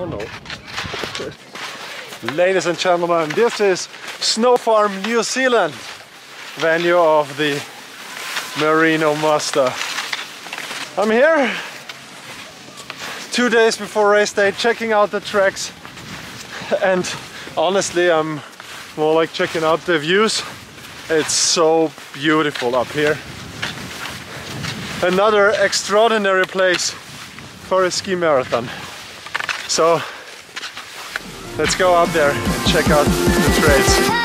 Oh. Ladies and gentlemen, this is Snow Farm New Zealand, venue of the Merino Muster. I'm here two days before race day checking out the tracks and honestly I'm more like checking out the views. It's so beautiful up here. Another extraordinary place for a ski marathon. So let's go out there and check out the trails.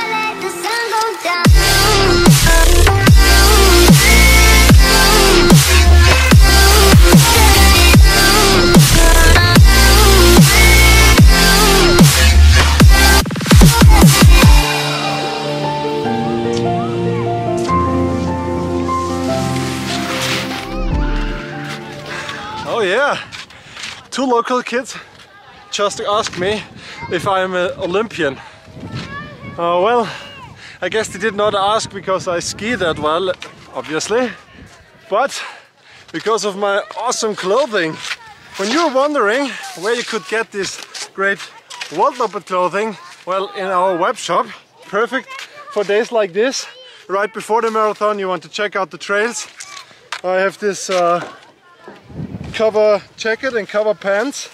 Oh yeah, two local kids just asked me if I'm an Olympian. Oh well, I guess they did not ask because I ski that well, obviously, but because of my awesome clothing. When you're wondering where you could get this great Worldloppet clothing, well, in our web shop, perfect for days like this. Right before the marathon, you want to check out the trails. I have this uh, cover jacket and cover pants.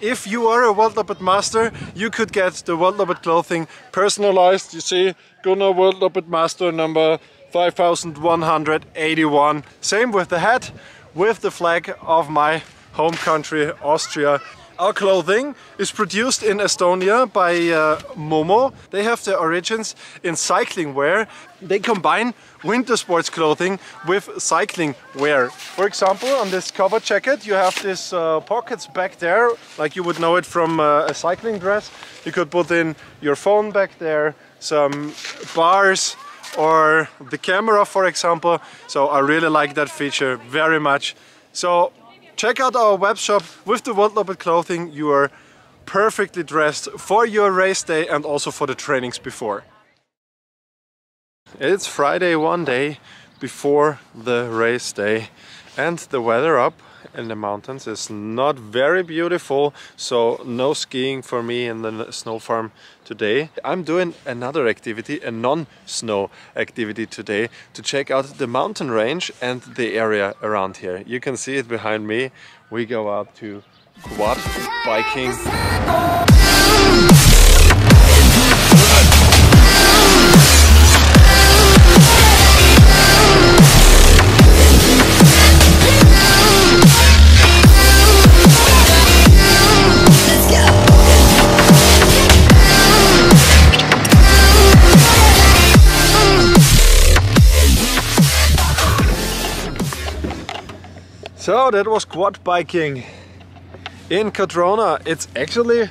If you are a Worldloppet master, you could get the Worldloppet clothing personalized. You see, Gunnar Worldloppet master number 5181. Same with the hat, with the flag of my home country, Austria. Our clothing is produced in Estonia by uh, Moomoo. They have their origins in cycling wear. They combine winter sports clothing with cycling wear. For example, on this cover jacket, you have these uh, pockets back there, like you would know it from uh, a cycling dress. You could put in your phone back there, some bars, or the camera, for example. So I really like that feature very much. So check out our web shop with the Worldloppet clothing. You are perfectly dressed for your race day and also for the trainings before. It's Friday one day before the race day and the weather up in the mountains is not very beautiful so no skiing for me in the snow farm today. I'm doing another activity, a non-snow activity today to check out the mountain range and the area around here. You can see it behind me. We go out to quad biking. So that was quad biking in Cardrona. It's actually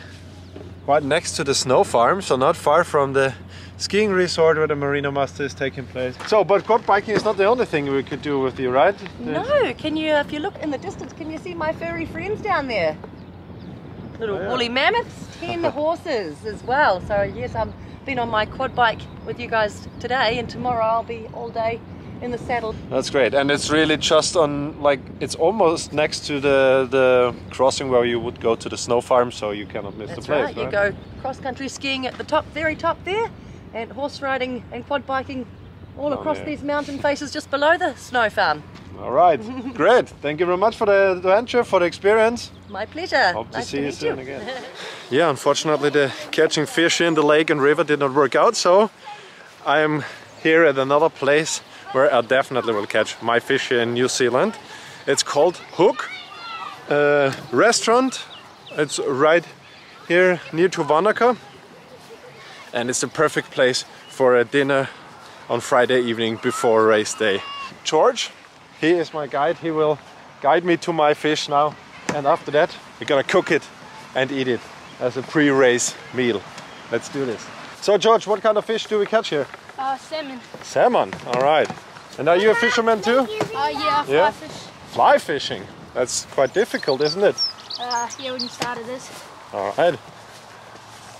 quite next to the snow farm, so not far from the skiing resort where the Merino Muster is taking place. So, but quad biking is not the only thing we could do with you, right? No, can you, if you look in the distance, can you see my furry friends down there? Little Oh, yeah. woolly mammoths, 10 horses as well. So yes, I've been on my quad bike with you guys today and tomorrow I'll be all day in the saddle. That's great, and it's really just on like it's almost next to the the crossing where you would go to the snow farm, so you cannot miss That's the place. right, you go cross country skiing at the top, very top there, and horse riding and quad biking all Down across there. these mountain faces just below the snow farm. All right, great. Thank you very much for the adventure, for the experience. My pleasure. Hope to Nice see you meet soon again. Yeah, unfortunately the catching fish in the lake and river did not work out, so I am here at another place where I definitely will catch my fish here in New Zealand. It's called Hook uh, Restaurant. It's right here near to Wanaka and it's the perfect place for a dinner on Friday evening before race day. George, he is my guide. He will guide me to my fish now and after that we're gonna cook it and eat it as a pre-race meal. Let's do this. So George, what kind of fish do we catch here? Uh, salmon. Salmon, all right. And are you a fisherman too? Uh, yeah, fly Yeah? fish. Fly fishing. That's quite difficult, isn't it? Uh, yeah, when you started this. All right.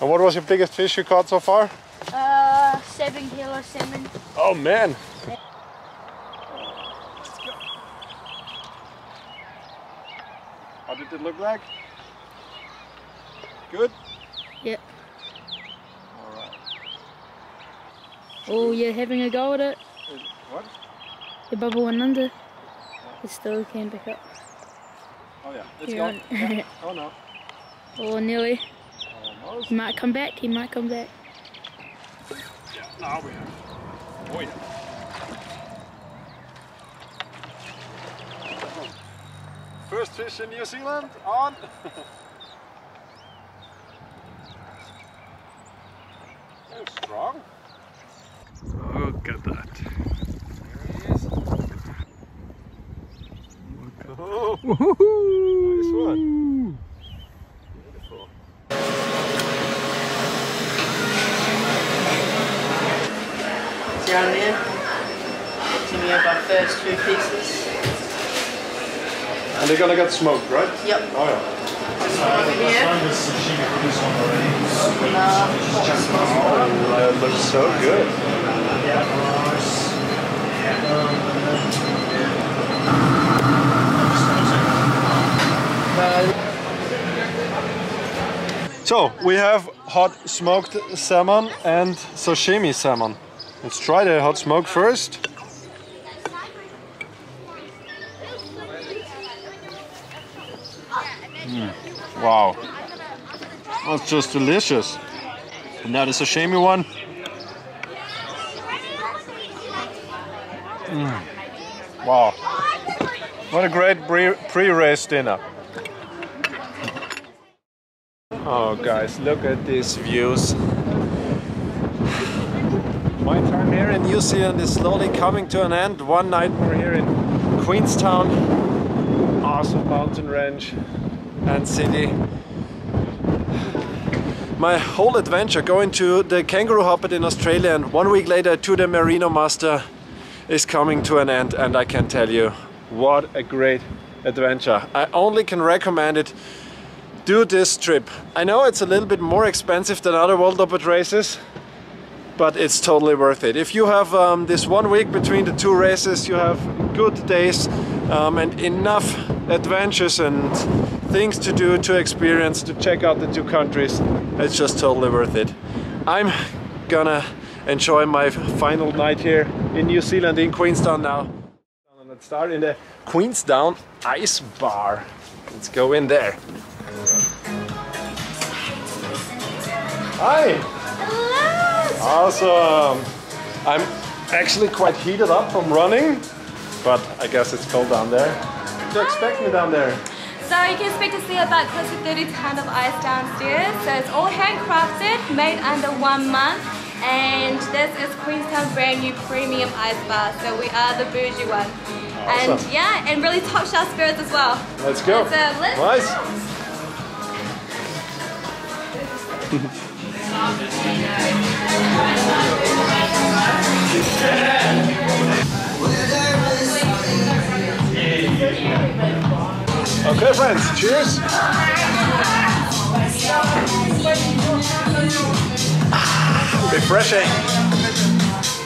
And what was your biggest fish you caught so far? Uh, seven kilo salmon. Oh man. How did it look like? Good? Yep. Oh, you're having a go at it. What? Your bubble went under. It still can pick up. Oh yeah, let's You're go. Yeah. Oh no. Oh, nearly. Almost. He might come back. He might come back. Yeah, now we have. Oh yeah. First fish in New Zealand on. oh, strong. Look at that. Oh, nice one. Beautiful. Down there. To me of our first two pieces. And they're gonna get smoked, right? Yep. Oh yeah. Over here. Oh, that looks so good. So we have hot smoked salmon and sashimi salmon. Let's try the hot smoke first. Mm, Wow, that's just delicious. And now the sashimi one. Mm. Wow, what a great pre- pre-race dinner. Oh guys, look at these views. My time here in New Zealand is slowly coming to an end. One night we're here in Queenstown. Awesome mountain range and city. My whole adventure going to the Kangaroo Hoppet in Australia and one week later to the Merino Muster is coming to an end and I can tell you what a great adventure. I only can recommend it do this trip. I know it's a little bit more expensive than other Worldloppet races, but it's totally worth it. If you have um, this one week between the two races, you have good days um, and enough adventures and things to do, to experience, to check out the two countries, it's just totally worth it. I'm gonna enjoy my final night here in New Zealand, in Queenstown now. Let's start in the Queenstown Ice Bar. Let's go in there. Hi! Hello! Awesome! I'm actually quite heated up from running, but I guess it's cold down there. What do you expect me down there? So you can expect to see about close to 30 ton of ice downstairs. So it's all handcrafted, made under one month. And this is Queenstown brand new premium ice bar. So we are the bougie one. Awesome. And yeah, and really top shelf spirits as well. Let's go! So let's Nice! Okay, friends, cheers! Refreshing!